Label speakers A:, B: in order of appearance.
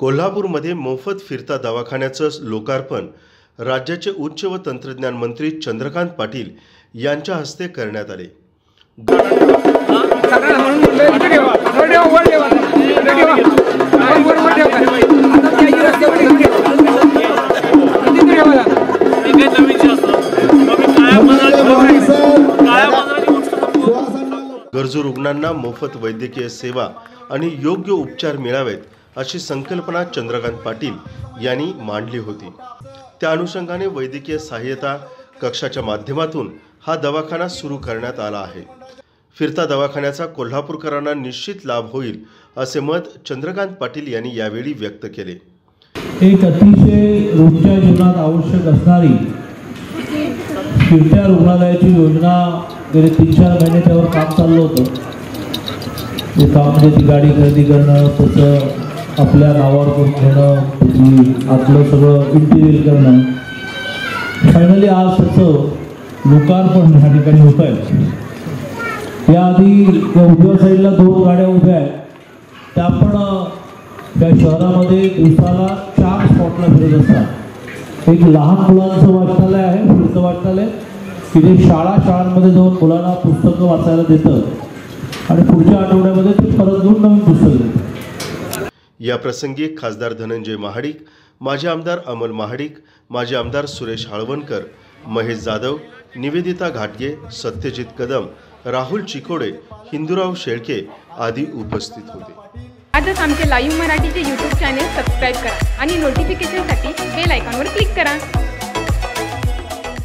A: कोल्हापूरमध्ये मोफत फिरता दवाखान्याचं लोकार्पण राज्याचे उच्च व तंत्रज्ञान मंत्री चंद्रकांत पाटील यांच्या हस्ते करण्यात आले. गरजू रुग्णांना मोफत वैद्यकीय सेवा आणि योग्य उपचार मिळावेत अशी संकल्पना चंद्रकांत पाटील यांनी मांडली होती. त्या अनुषंगाने वैद्यकीय सहाय्यता कक्षाच्या माध्यमातून हा दवाखाना सुरू करण्यात आला आहे. फिरता दवाखान्याचा कोल्हापूरकरांना निश्चित लाभ होईल असे मत चंद्रकांत पाटील यांनी यावेळी व्यक्त केले.
B: एक अतिशय रोजच्या जीवनात आवश्यक असणारी फिरत्या रुग्णालयाची योजना गेले तीन चार महिने त्यावर काम चाललं होतं. ते काम म्हणजे ती गाडी खरेदी करणं त्याचं आपल्या नावावर करून घेणं म्हणजे आपलं सगळं इंटिरियर करणं. फायनली आज त्याचं लोकार्पण ह्या ठिकाणी होत आहे. याआधी त्या उजव्या साईडला दोन गाड्या उभ्या आहेत. त्या पण त्या शहरामध्ये दिवसाला चार स्पॉटला फिरत असतात. एक लहान मुलांचं वाचनालय आहे पुढचं वाचनालय. तिथे शाळा शाळांमध्ये जाऊन मुलांना पुस्तकं वाचायला देतं आणि पुढच्या आठवड्यामध्ये ते परत दोन नवीन पुस्तक देतं
A: या प्रसंगी खासदार धनंजय महाडिक माजी आमदार अमल महाडिक माजी आमदार सुरेश हाळवणकर महेश जाधव निवेदिता घाटगे सत्यजित कदम राहुल चिकोडे हिंदूराव शेळके आदी उपस्थित होते.
C: आजच आमचे लाईव्ह मराठीचे यूट्यूब चॅनेल सबस्क्राईब करा आणि नोटिफिकेशनसाठी बेल आयकॉनवर क्लिक करा.